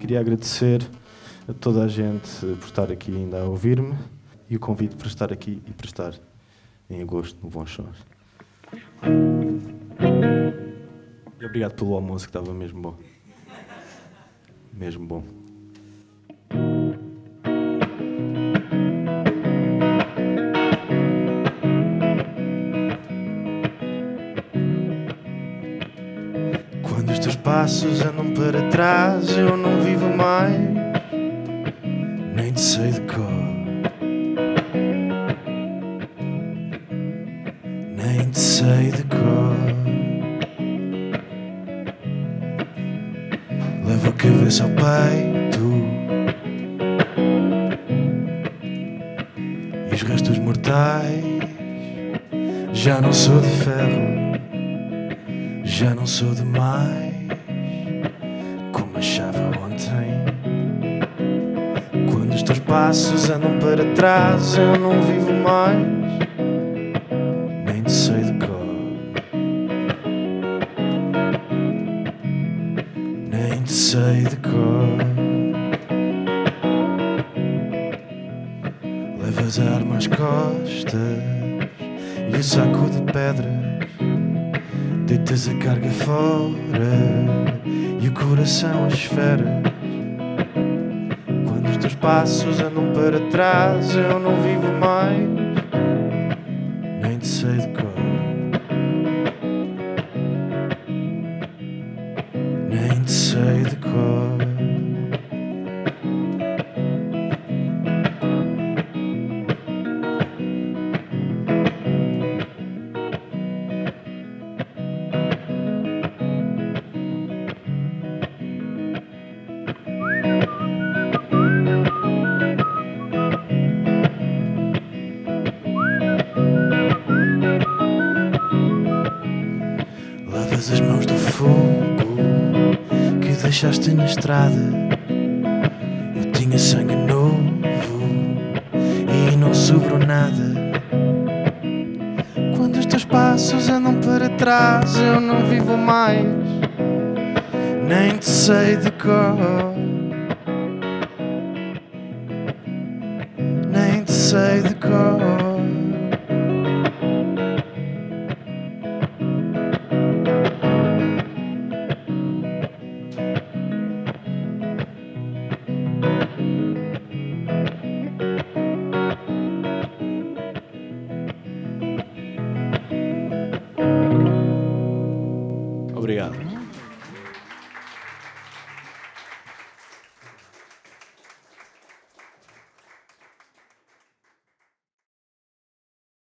Queria agradecer a toda a gente por estar aqui ainda a ouvir-me e o convite para estar aqui e para estar em agosto no Bom Sons. E obrigado pelo almoço que estava mesmo bom. Mesmo bom. Passos andam para trás, eu não vivo mais, nem te sei de cor. Nem te sei de cor. Levo a cabeça ao peito e os restos mortais. Já não sou de ferro já não sou demais como achava ontem. Quando os teus passos andam para trás, eu não vivo mais, nem te sei de cor, nem te sei de cor. Levas a arma às costas e o saco de pedras. Deitas a carga fora coração as esfera. Quando os teus passos andam para trás, eu não vivo mais, nem te sei de cor, nem te sei As mãos do fogo que deixaste na estrada. Eu tinha sangue novo e não sobrou nada. Quando os teus passos andam para trás, eu não vivo mais, nem te sei de cor, nem te sei de cor. Obrigado.